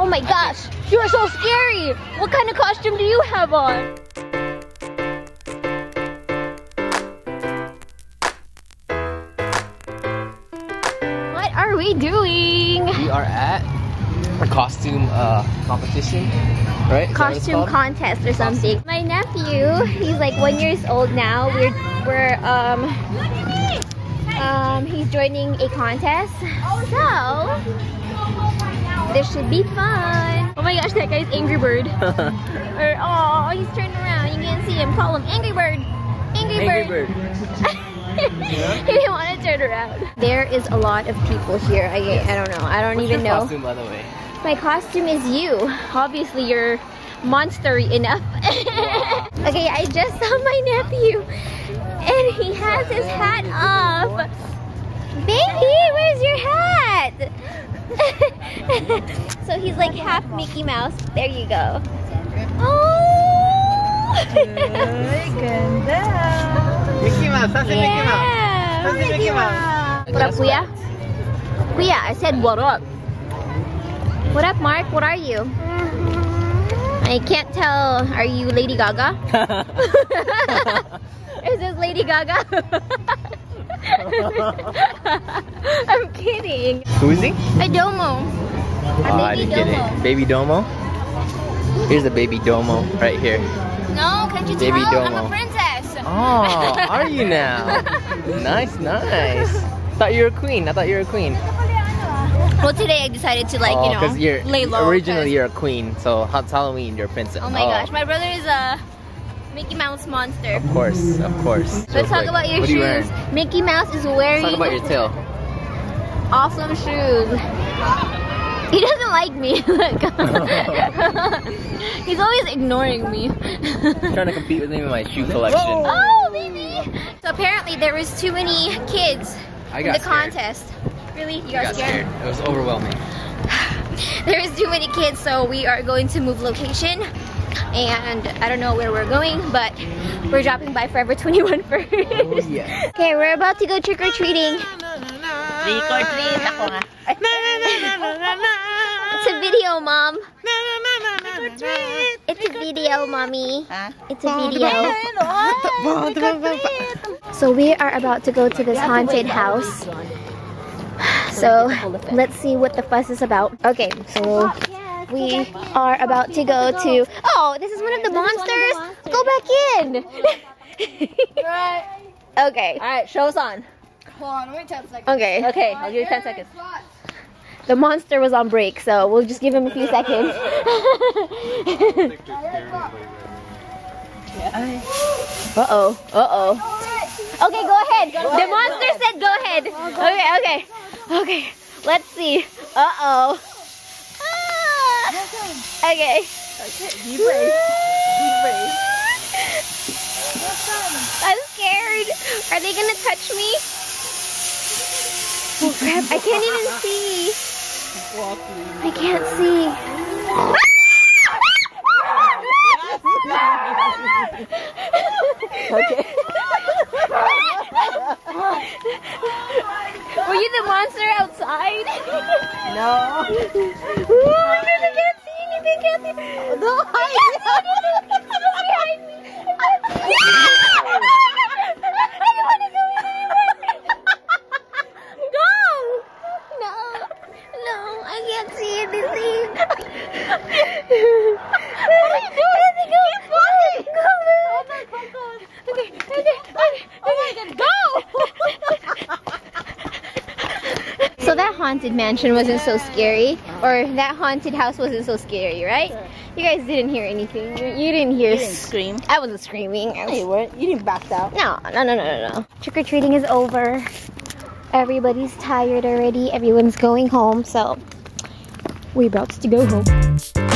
Oh my gosh, you are so scary. What kind of costume do you have on? What are we doing? We are at a costume uh, competition, right? Is that what it's Costume contest or something. My nephew, he's like one years old now. We're we're um um he's joining a contest. So this should be fun. Oh my gosh, that guy's Angry Bird. or oh, he's turning around. You can't see him. Call him Angry Bird. Angry, Angry Bird. Bird. he didn't want to turn around. There is a lot of people here. I, I don't know. I don't What's even your know. costume, by the way? My costume is you. Obviously, you're monstery enough. okay, I just saw my nephew, and he has his hat off. Baby, where's your hat? so he's like half Mickey Mouse. There you go. Oh! Mickey Mouse. That's Mickey Mouse. yeah. That's Mickey Mouse. What up, Kuya? Kuya, I said what up. What up, Mark? What are you? I can't tell. Are you Lady Gaga? Is this Lady Gaga? I'm kidding. Who is he? A domo. Oh, I baby didn't get it. Baby Domo? Here's the baby Domo right here. No, can't you Baby tell? I'm a princess. Oh, are you now? nice, nice. Thought you were a queen. I thought you were a queen. Well, today I decided to like, oh, you know, you're lay low. originally 'cause- you're a queen, so Halloween, you're a princess. Oh my oh. gosh, my brother is a Mickey Mouse monster. Of course, of course. So Let's talk quick. about your what are you shoes. Mickey Mouse is wearing Let's talk about your tail. awesome shoes. He doesn't like me. He's always ignoring me. trying to compete with me in my shoe collection. oh, baby! So apparently there was too many kids I in the scared. contest. Really? You I got got scared? scared. It was overwhelming. there is too many kids, so we are going to move location. And I don't know where we're going, but we're dropping by Forever 21 first. Oh, yeah. Okay, we're about to go trick or treating. Trick or treat ako nga. It's a video, mom. It's a video, mommy. Ha? It's a video. Oh. So we are about to go to this haunted house. So let's see what the fuss is about. Okay, so we are about to go to. Oh, this is one of the monsters. Go back in. okay. Alright, show us on. Hold on, wait 10 seconds. Okay. Okay, I'll give you 10 seconds. The monster was on break, so we'll just give him a few seconds. uh oh. Uh oh. Okay, go ahead. The monster said go ahead. Okay, okay. Okay. Let's see. Uh oh. Okay. Okay, Be brave. Be brave. I'm scared. Are they gonna touch me? Oh crap, I can't even see. I can't see. Okay. Were you the monster outside? No. So that haunted mansion wasn't so scary, or that haunted house wasn't so scary, right? You guys didn't hear anything. You, you didn't hear. You didn't scream. I wasn't screaming. I No, you weren't. You didn't back out. no, no, no, no, no, no. Trick or treating is over. Everybody's tired already. Everyone's going home, so we're about to go home.